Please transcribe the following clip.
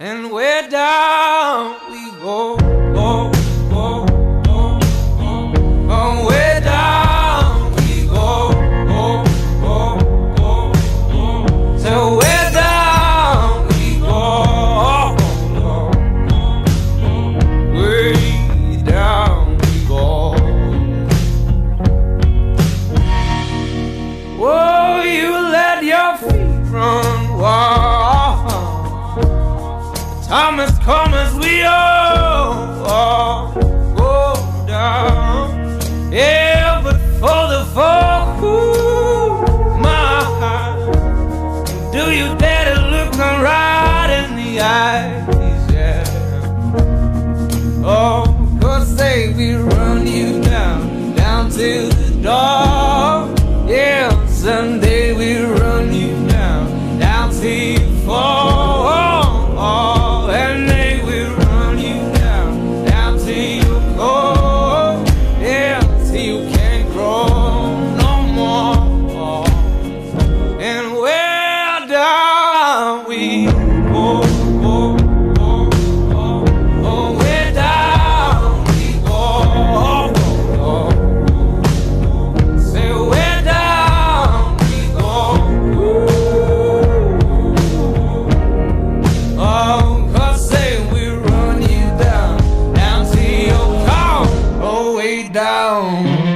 And we're down. come as, come as we all, all go down. Yeah, but for the folk who my heart, do you dare to look them right in the eyes? Yeah. Oh. down.